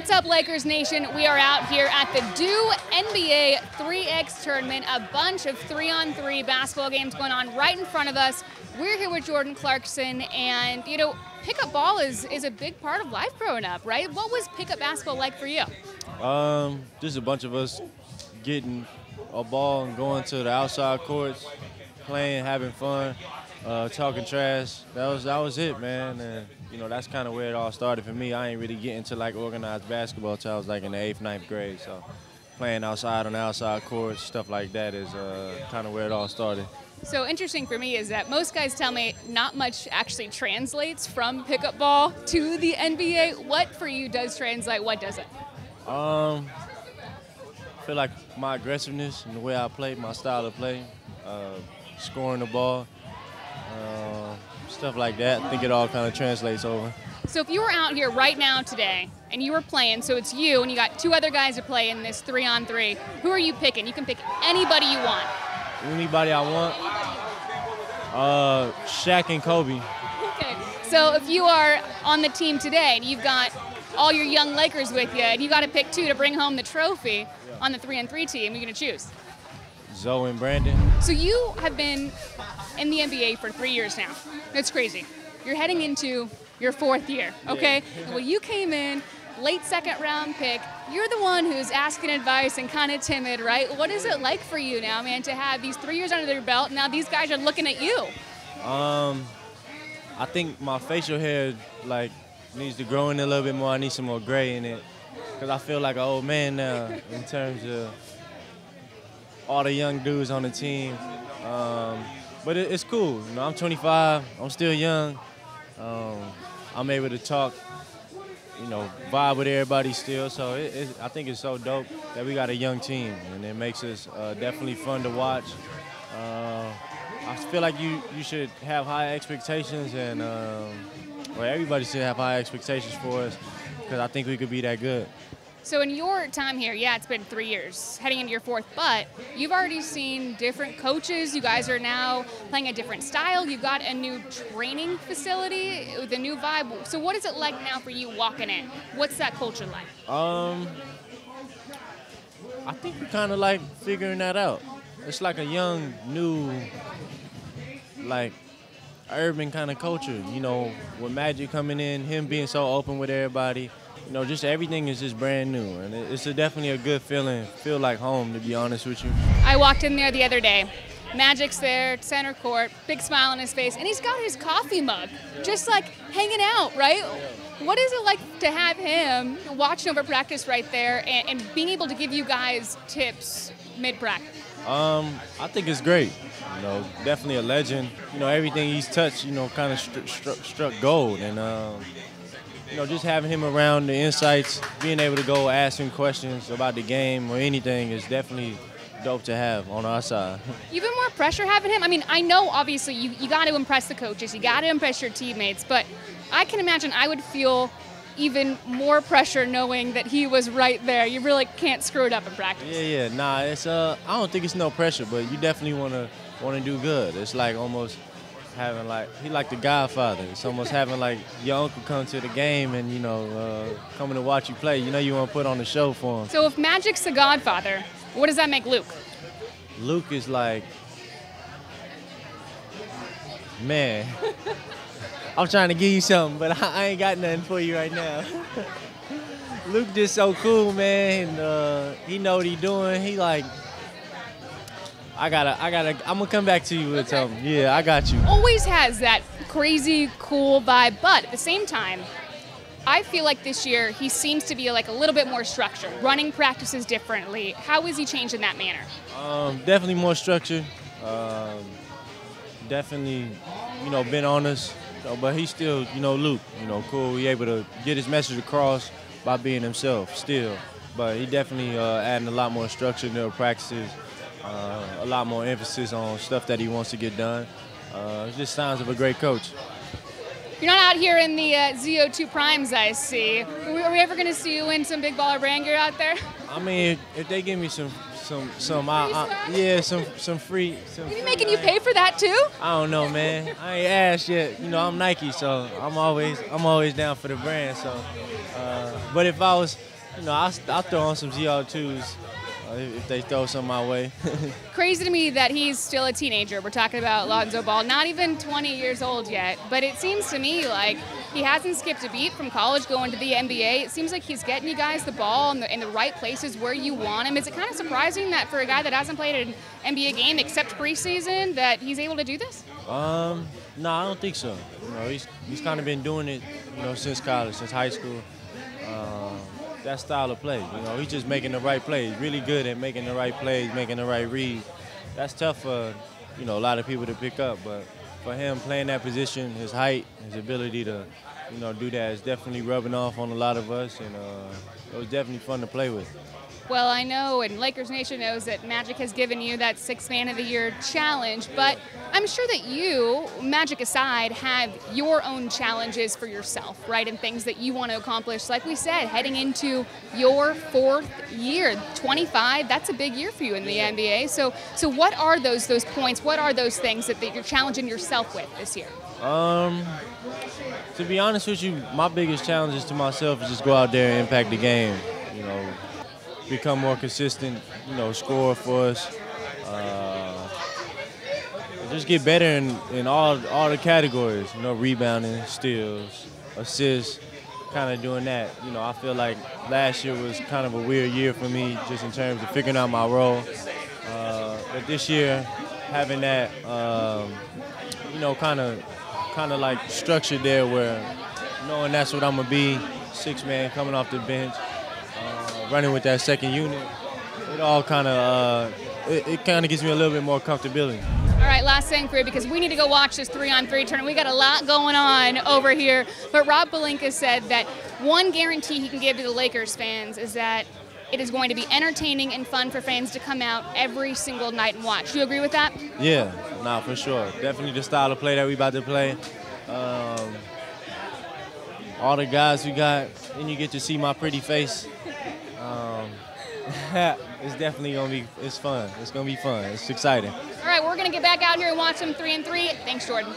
What's up, Lakers Nation? We are out here at the Dew NBA 3X tournament. A bunch of three on three basketball games going on right in front of us. We're here with Jordan Clarkson, and you know, pickup ball is, is a big part of life growing up, right? What was pickup basketball like for you? Um, just a bunch of us getting a ball and going to the outside courts, playing, having fun, uh, talking trash. That was that was it, man. And you know that's kind of where it all started for me. I ain't really getting to like organized basketball till I was like in the eighth, ninth grade. So playing outside on the outside courts, stuff like that is uh, kind of where it all started. So interesting for me is that most guys tell me not much actually translates from pickup ball to the NBA. What for you does translate? What doesn't? Um, I feel like my aggressiveness and the way I play, my style of play, uh, scoring the ball, stuff like that. I think it all kind of translates over. So if you were out here right now today and you were playing, so it's you and you got two other guys to play in this three on three, who are you picking? You can pick anybody you want. Anybody I want? Uh, Shaq and Kobe. Okay. So if you are on the team today and you've got all your young Lakers with you and you got to pick two to bring home the trophy on the three and three team, you're going to choose. Zoe and Brandon. So you have been in the NBA for three years now. That's crazy. You're heading into your fourth year, okay? Yeah. well, you came in late second round pick. You're the one who's asking advice and kind of timid, right? What is it like for you now, man, to have these three years under your belt? Now these guys are looking at you. Um, I think my facial hair like needs to grow in a little bit more. I need some more gray in it because I feel like an old man now in terms of all the young dudes on the team. Um, but it, it's cool. You know, I'm 25. I'm still young. Um, I'm able to talk, you know, vibe with everybody still. So it, it, I think it's so dope that we got a young team, and it makes us uh, definitely fun to watch. Uh, I feel like you you should have high expectations, and um, well, everybody should have high expectations for us because I think we could be that good. So in your time here, yeah, it's been three years, heading into your fourth, but you've already seen different coaches. You guys are now playing a different style. You've got a new training facility with a new vibe. So what is it like now for you walking in? What's that culture like? Um, I think we're kind of like figuring that out. It's like a young, new, like urban kind of culture. You know, with Magic coming in, him being so open with everybody. You know, just everything is just brand new, and it's a, definitely a good feeling. Feel like home, to be honest with you. I walked in there the other day. Magic's there, center court, big smile on his face, and he's got his coffee mug, just like hanging out, right? What is it like to have him watching over practice right there and, and being able to give you guys tips mid practice? Um, I think it's great. You know, definitely a legend. You know, everything he's touched, you know, kind of stru- stru- struck gold, and um, you know, just having him around the insights, being able to go ask him questions about the game or anything is definitely dope to have on our side. Even more pressure having him. I mean, I know obviously you, you got to impress the coaches, you got to impress your teammates, but I can imagine I would feel even more pressure knowing that he was right there. You really can't screw it up in practice. Yeah, yeah. Nah, it's uh, I don't think it's no pressure, but you definitely wanna wanna do good. It's like almost having like he like the Godfather. It's almost having like your uncle come to the game and you know uh, coming to watch you play. You know you want to put on the show for him. So if Magic's the Godfather, what does that make Luke? Luke is like, man. I'm trying to give you something, but I, ain't got nothing for you right now. Luke just so cool, man. And, uh, he know what he doing. He like, I gotta, I gotta, I'm gonna come back to you with Okay. something. Yeah, I got you. Always has that crazy cool vibe, but at the same time, I feel like this year he seems to be like a little bit more structured, running practices differently. How is he changed in that manner? Um, definitely more structured. Um, definitely, you know, been on us. Know, but he's still, you know, Luke. You know, cool. He able to get his message across by being himself still. But he definitely uh, adding a lot more structure to the practices. Uh, a lot more emphasis on stuff that he wants to get done. Uh, just signs of a great coach. You're not out here in the uh, ZO2 primes, I see. Are we, are we ever going to see you in some big baller brand gear out there? I mean, if they give me some some some I, I, yeah some some free. Some free, making you pay for that too? I don't know, man. I ain't asked yet. You know, I'm Nike, so I'm always I'm always down for the brand. So, uh, but if I was, you know, I I throw on some ZO2s uh, if they throw some my way. Crazy to me that he's still a teenager. We're talking about Lonzo Ball, not even 20 years old yet. But it seems to me like he hasn't skipped a beat from college going to the NBA. It seems like he's getting you guys the ball in the, in the right places where you want him. Is it kind of surprising that for a guy that hasn't played an NBA game except preseason that he's able to do this? um, no, I don't think so. You know, he's he's kind of been doing it, you know, since college, since high school. Um, that style of play, you know, he's just making the right plays. Really good at making the right plays, making the right reads. That's tough for, you know, a lot of people to pick up, but for him playing that position, his height, his ability to, you know, do that is definitely rubbing off on a lot of us, and uh, it was definitely fun to play with. Well, I know, and Lakers Nation knows that Magic has given you that Six Man of the Year challenge, but I'm sure that you, Magic aside, have your own challenges for yourself, right? And things that you want to accomplish. Like we said, heading into your fourth year, 25, that's a big year for you in the NBA. So, so what are those those points? What are those things that, that you're challenging yourself with this year? Um, to be honest with you, my biggest challenge is to myself is just go out there and impact the game. Become more consistent. You know, score for us. Uh, just get better in, in all all the categories. You know, rebounding, steals, assists. Kind of doing that. You know, I feel like last year was kind of a weird year for me, just in terms of figuring out my role. Uh, but this year, having that, um, you know, kind of, kind of like structured there, where knowing that's what I'm gonna be, six man coming off the bench, running with that second unit. It all kind of, uh, it, it kind of gives me a little bit more comfortability. All right, last thing for you because we need to go watch this three-on-three tournament. We got a lot going on over here. But Rob Pelinka said that one guarantee he can give to the Lakers fans is that it is going to be entertaining and fun for fans to come out every single night and watch. Do you agree with that? Yeah, nah, for sure. Definitely the style of play that we about to play. Um, all the guys we got, and you get to see my pretty face. It's definitely gonna be. It's fun. It's gonna be fun. It's exciting. All right, we're to get back out here and watch them three and three. Thanks, Jordan.